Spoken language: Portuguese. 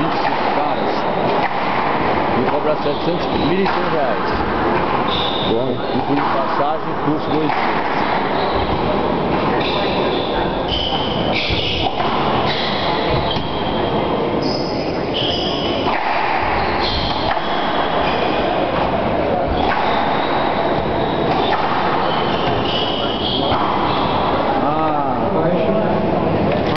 25 caras e cobra 700 1.100 reais. Bom. e por passagem, custo 2